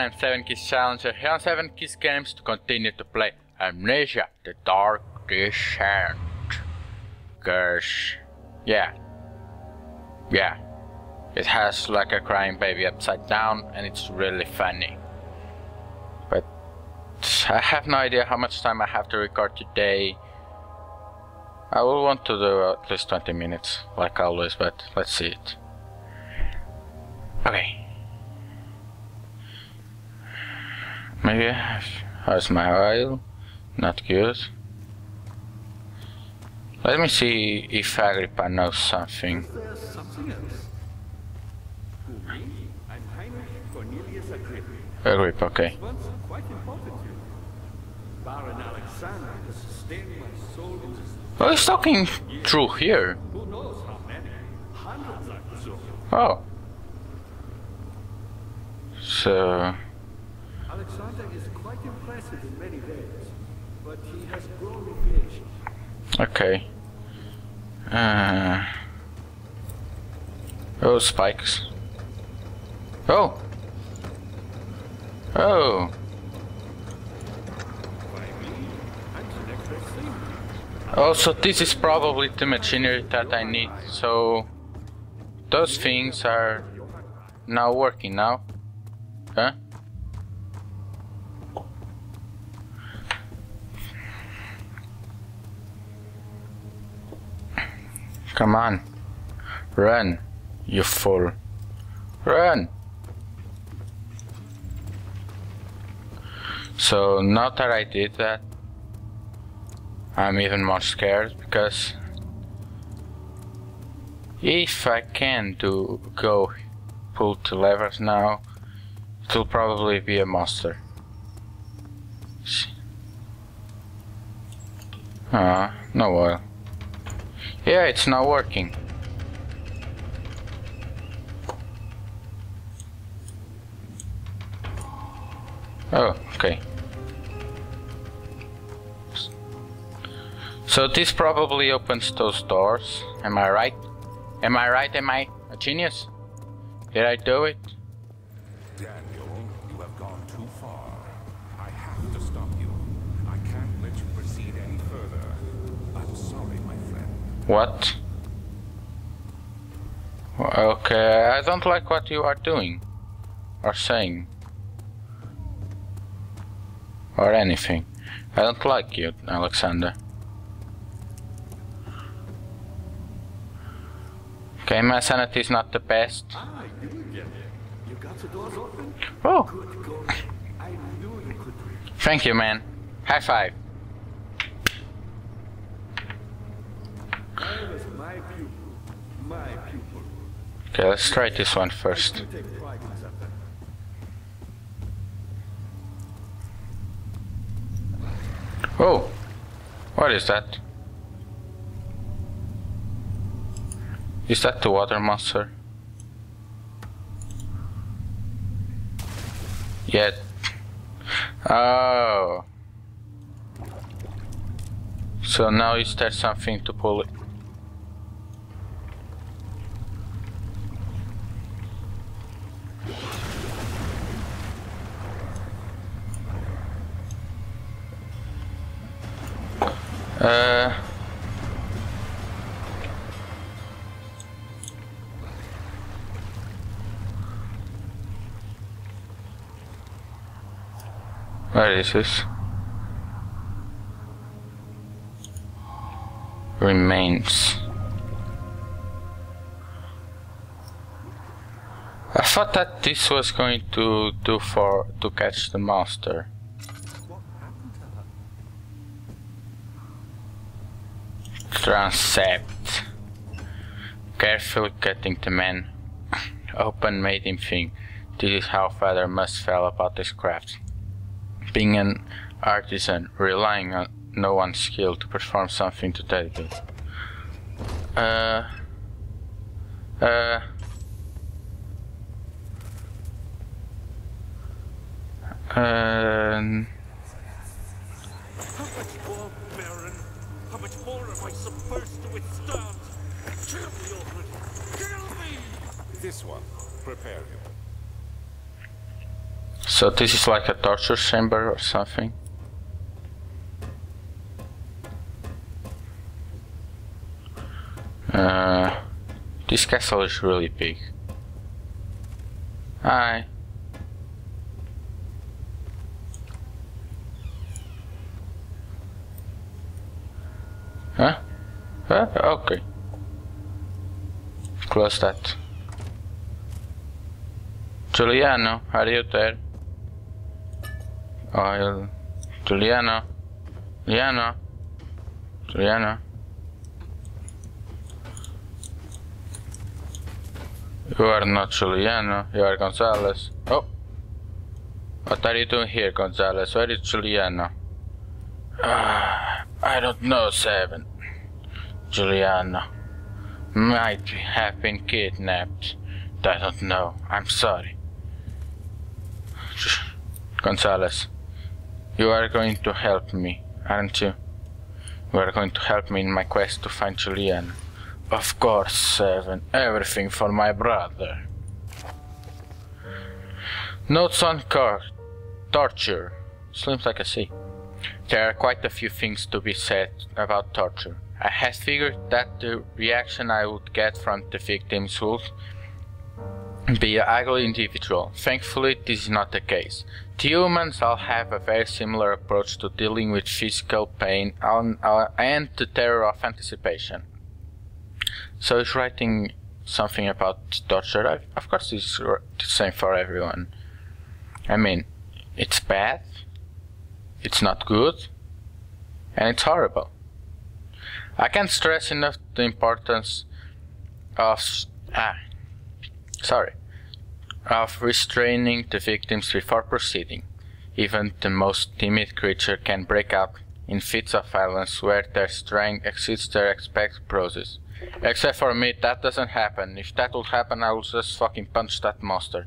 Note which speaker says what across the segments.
Speaker 1: I'm 7 Keys Challenger here on 7 Keys Games to continue to play Amnesia, the Dark Descent. Cause, yeah. Yeah. It has like a crying baby upside down and it's really funny. But I have no idea how much time I have to record today. I will want to do at least 20 minutes, like always, but let's see it. Okay. Maybe how's my oil? Not good. Let me see if Agrippa knows something.
Speaker 2: Something. Who, Agrippa.
Speaker 1: Okay.
Speaker 2: Into
Speaker 1: Oh, talking through here.
Speaker 2: who I.
Speaker 1: Oh. So,
Speaker 2: Alexander is quite impressive in many ways, but he has grown impatient.
Speaker 1: okay. Uh, oh, spikes. Oh! Oh!
Speaker 2: Thing.
Speaker 1: Also, this is probably the machinery that I need, so those things are now working now. Huh? Come on. Run, you fool. Run! So now that I did that, I'm even more scared because if I can do go pull the levers now, it will probably be a monster. Ah, no oil. Yeah, it's not working. Oh, okay. So this probably opens those doors. Am I right? Am I right? Am I a genius? Did I do it? What? Okay, I don't like what you are doing. Or saying. Or anything. I don't like you, Alexander. Okay, my sanity is not the best.
Speaker 2: Ah, you again. You got the doors open?
Speaker 1: Oh,
Speaker 2: Good going. I knew you could do it.
Speaker 1: thank you, man. High five.
Speaker 2: I was my pupil. My pupil.
Speaker 1: Okay, let's try this one first. Oh, what is that? Is that the water monster? Yet. Oh. So now is there something to pull it? Where is this? Remains. I thought that this was going to do for to catch the monster. Transept. Carefully cutting the man open made him think. This is how father must feel about his craft. Being an artisan, relying on no one's skill to perform something to delicate. Uh. Uh. Um.
Speaker 3: How much more, Baron? How much more am I supposed to withstand? Kill me already! Kill me!
Speaker 4: This one, prepare him.
Speaker 1: So this is like a torture chamber or something? Uh, this castle is really big. Hi. Huh? Huh? Okay. Close that. Juliano, are you there? Juliano. Juliano. Juliano. You are not Juliano, you are Gonzalez. Oh! What are you doing here, Gonzalez? Where is Juliano? Ah, I don't know, Seven. Juliano. might have been kidnapped. I don't know. I'm sorry. Gonzalez, you are going to help me, aren't you? You are going to help me in my quest to find Julian. Of course, Seven. Everything for my brother. Notes on car torture. Seems like I see. There are quite a few things to be said about torture. I had figured that the reaction I would get from the victims would be an ugly individual. Thankfully, this is not the case. Humans all have a very similar approach to dealing with physical pain and, uh, and the terror of anticipation. So he's writing something about torture. Of course, it's the same for everyone. I mean, it's bad, it's not good, and it's horrible. I can't stress enough the importance of ah, sorry, of restraining the victims before proceeding. Even the most timid creature can break out in fits of violence where their strength exceeds their expected process. Except for me, that doesn't happen. If that would happen, I would just fucking punch that monster.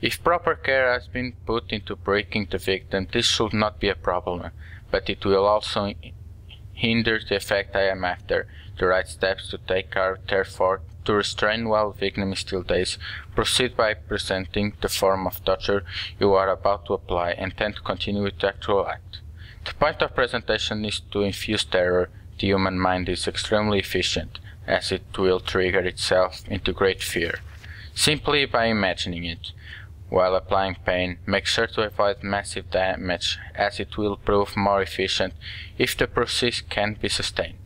Speaker 1: If proper care has been put into breaking the victim, this should not be a problem, but it will also hinder the effect I am after. The right steps to take are, therefore, to restrain while victim still days. Proceed by presenting the form of torture you are about to apply, and then to continue with the actual act. The point of presentation is to infuse terror, the human mind is extremely efficient, as it will trigger itself into great fear, simply by imagining it. While applying pain, make sure to avoid massive damage, as it will prove more efficient if the process can be sustained.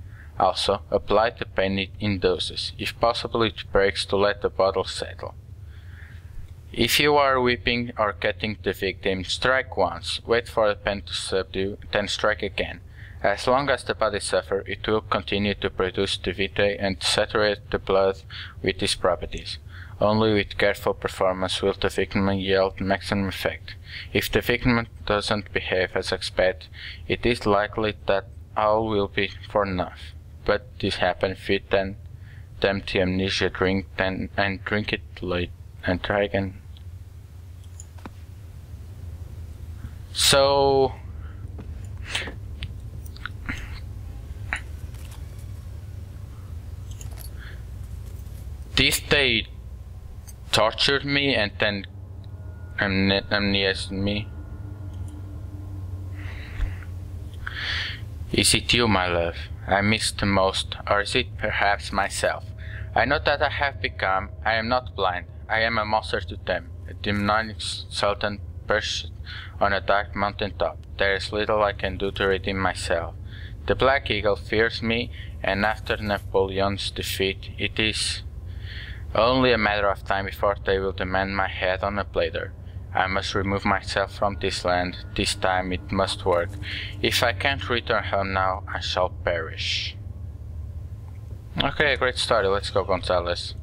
Speaker 1: Also, apply the pain in doses, if possible it breaks to let the bottle settle. If you are whipping or cutting the victim, strike once, wait for the pain to subdue, then strike again. As long as the body suffers, it will continue to produce the vitae and saturate the blood with its properties. Only with careful performance will the victim yield maximum effect. If the victim doesn't behave as expected, it is likely that all will be for naught. But this happened, you then empty amnesia drink then and drink it late and try again. So this they tortured me and then amnesiated me. Is it you, my love, I miss the most, or is it perhaps myself? I know that I have become, I am not blind, I am a monster to them, a demonic sultan perched on a dark mountain top. There is little I can do to redeem myself. The Black Eagle fears me, and after Napoleon's defeat, it is only a matter of time before they will demand my head on a platter. I must remove myself from this land. This time it must work. If I can't return home now, I shall perish. Okay, great story. Let's go, Gonzalez.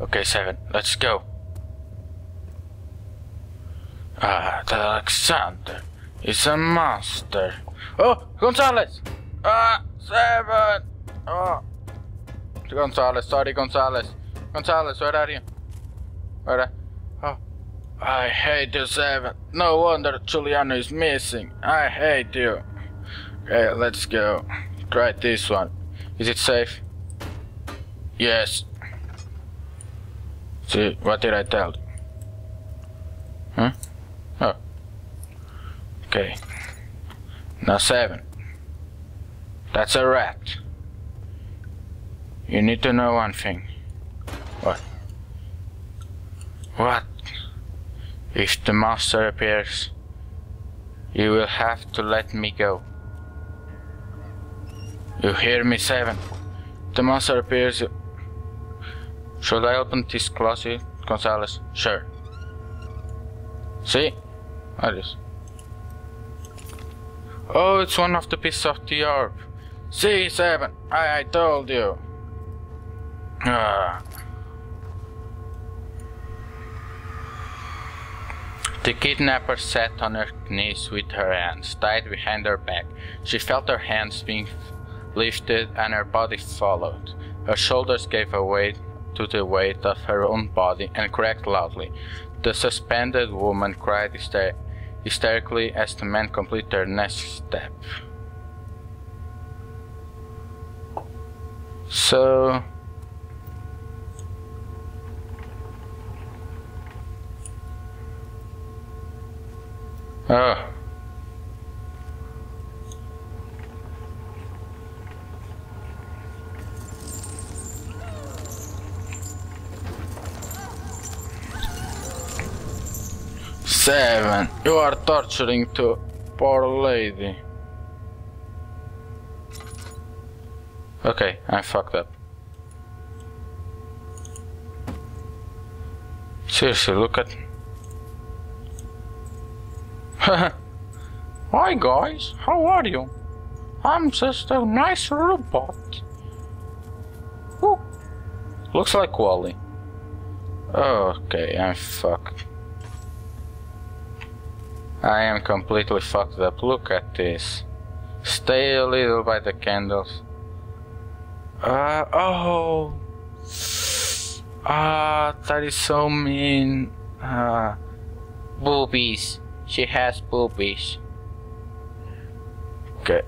Speaker 1: Okay, Seven. Let's go. Ah, the Alexander is a monster. Oh, Gonzalez! Ah, Seven! Oh. Gonzalez, sorry, Gonzalez. Gonzalez, where are you? Where are... Oh. I hate you, Seven. No wonder Juliano is missing. I hate you. Okay, let's go. Try this one. Is it safe? Yes. See, what did I tell you? Huh? Oh. Okay. Now seven. That's a rat. You need to know one thing. What? What? If the master appears, you will have to let me go. You hear me, Seven? The master appears. Should I open this closet, Gonzalez? Sure. See? Is? Oh, it's one of the pieces of the orb. See, Seven, I, I told you. Ah. The kidnapper sat on her knees with her hands tied behind her back. She felt her hands being lifted and her body followed. Her shoulders gave way to the weight of her own body and cracked loudly. The suspended woman cried hyster hysterically as the man completed their next step. So... Oh. Seven. You are torturing to poor lady. Okay, I fucked up. Seriously, look at. Hi guys, how are you? I'm just a nice robot. Ooh. Looks like Wally. Okay, I'm fucked. I am completely fucked up. Look at this. Stay a little by the candles. Uh, oh. Ah, that is so mean. Ah, boobies. She has boobies. Okay,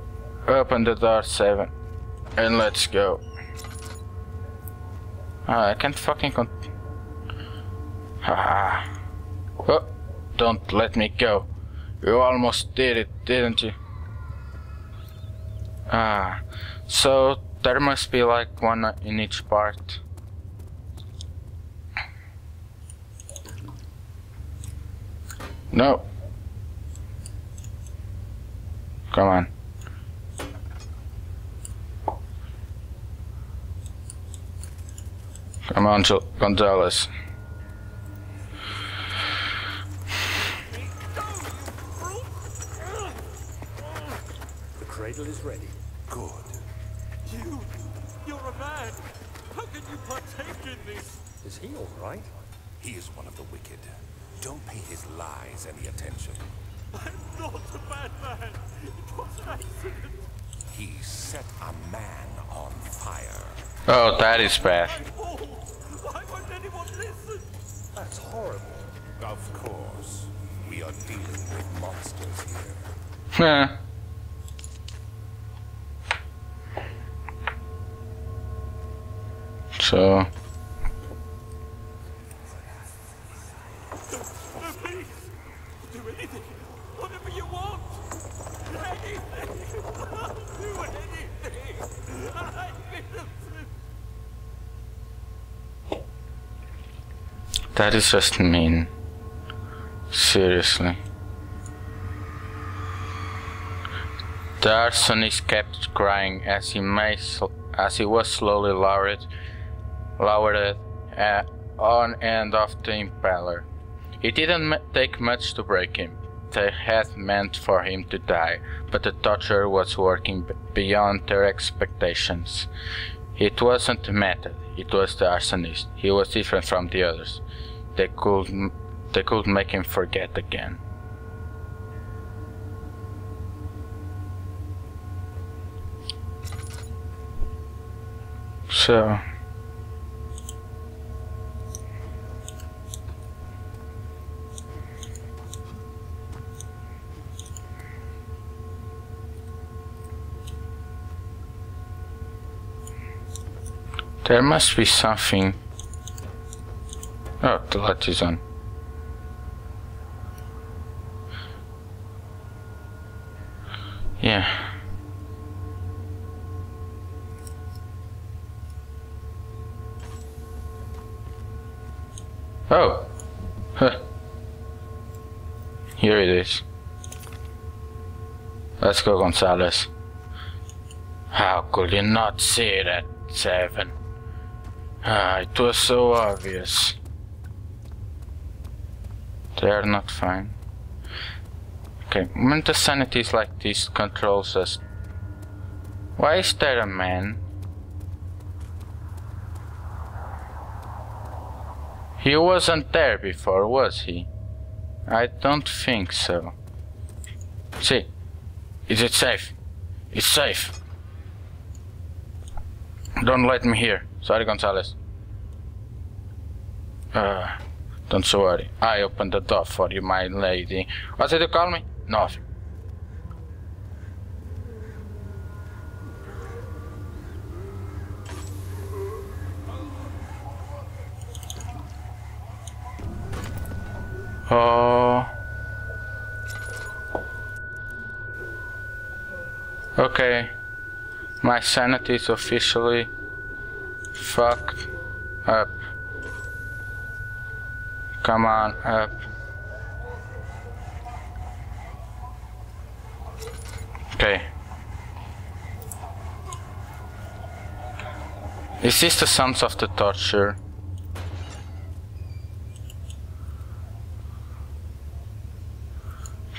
Speaker 1: open the door, seven, and let's go. Ah, I can't fucking con. Ah. Oh, don't let me go. You almost did it, didn't you? Ah, so there must be like one in each part. No. Come on. Come on, Gonzalez.
Speaker 2: The cradle is ready.
Speaker 4: Good.
Speaker 3: You, you're a man. How can you partake in this?
Speaker 2: Is he all right?
Speaker 4: He is one of the wicked. Don't pay his lies any attention.
Speaker 3: I'm not a bad man. It was an accident.
Speaker 4: He set a man on fire.
Speaker 1: Oh, that is bad.
Speaker 3: Why won't anyone listen?
Speaker 2: That's horrible.
Speaker 4: Of course. We are dealing with monsters here.
Speaker 1: Huh. So,
Speaker 3: No, please. Do anything. Whatever you want. Anything. Do anything. I'm innocent.
Speaker 1: That is just mean. Seriously. The arsonist kept crying as he may as he was slowly lowered, lowered uh, on end of the impaler. It didn't take much to break him. They had meant for him to die, but the torture was working beyond their expectations. It wasn't method, it was the arsonist. He was different from the others. They could, they could make him forget again. So. There must be something. Oh, the light is on. Yeah. Oh! Huh. Here it is. Let's go, Gonzalez. How could you not see that, Seven? Ah, it was so obvious. They're not fine. Okay, when the sanity is like this controls us. Why is there a man? He wasn't there before, was he? I don't think so. See, is it safe? It's safe. Don't let me here. Sorry, Gonzalez. Uh, don't so worry. I opened the door for you, my lady. What did you call me? Nothing. Oh. Okay. My sanity is officially fucked up. Come on up. Okay. Is this the sounds of the torture?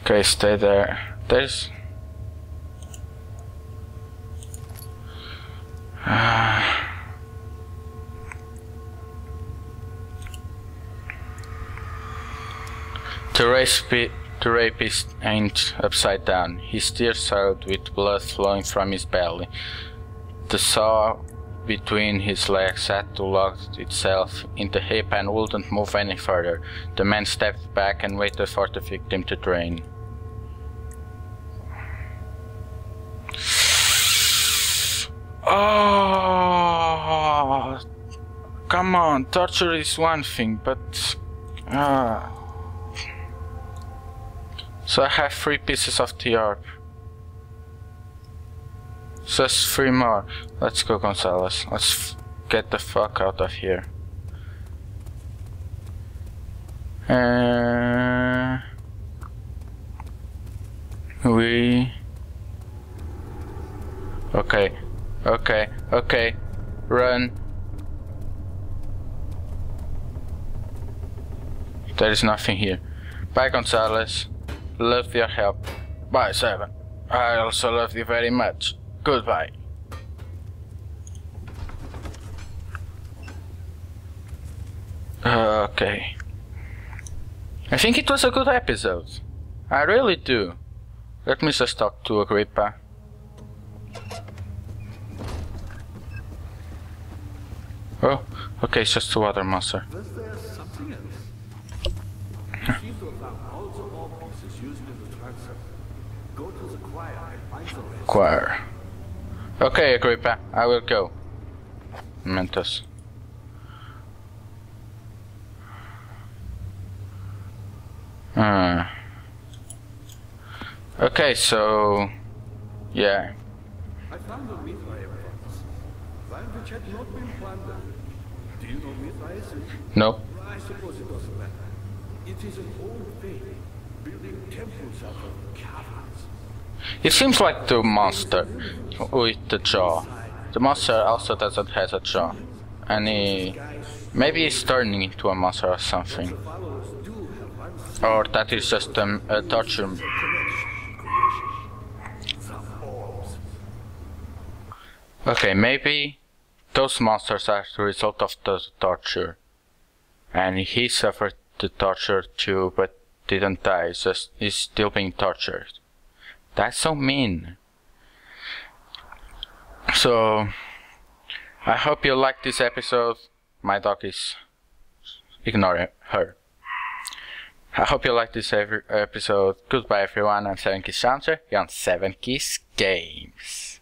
Speaker 1: Okay, stay there. There's... The, rape, the rapist ain't upside down. He steers out with blood flowing from his belly. The saw between his legs had to lock itself in the hip and wouldn't move any further. The man stepped back and waited for the victim to drain. Oh, come on, torture is one thing, but... Uh, so I have three pieces of the orb. Just three more. Let's go, Gonzalez. Let's get the fuck out of here. Uh, we. Okay, okay, okay. Run. There is nothing here. Bye, Gonzalez. Love your help. Bye, Seven. I also love you very much. Goodbye. Uh, okay. I think it was a good episode. I really do. Let me just talk to Agrippa. Oh, okay, it's just two other monster.
Speaker 2: Was there something else? You seem to have found all the all pieces used okay, it's just find the rest.
Speaker 1: Choir. Okay, Agrippa, I will go. Mentos. Uh. Okay, so yeah.
Speaker 2: I found the Mithraeum box. One which had not been plundered. Do you know Mithraism?
Speaker 1: Nope.
Speaker 2: I suppose it doesn't matter. It is an old faith, building temples out of caverns.
Speaker 1: It seems like the monster with the jaw. The monster also doesn't have a jaw. And he maybe he's turning into a monster or something.
Speaker 2: Followers do have one
Speaker 1: Or that is just um, a torture.
Speaker 2: connection creation. Some orbs.
Speaker 1: Okay, maybe those monsters are the result of the torture. And he suffered the torture too, but didn't die, just is still being tortured. That's so mean. So, I hope you liked this episode. My dog is ignoring her. I hope you liked this episode. Goodbye everyone, I'm 7 Keys Saunter, you're on 7 Keys Games.